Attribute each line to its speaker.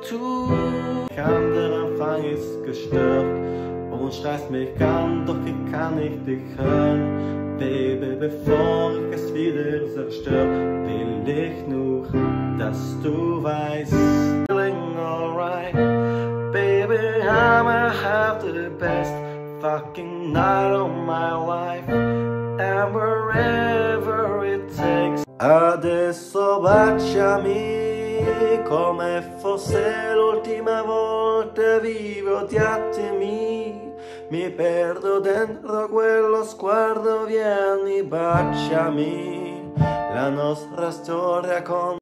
Speaker 1: autour. Kann der Empfang ist gestört und schreist mich an, doch ich kann nicht dich hören. Baby, bevor ich es wieder zerstör, will ich nur, dass du weißt. Feeling alright, baby, I'ma have the best fucking night of my life, and wherever it takes. Adesso baciami come fosse l'ultima volta vivo di attimi. Mi perdo dentro quello sguardo, vieni, baciami. La nostra storia con